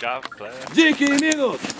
Tchau. Dick Minos.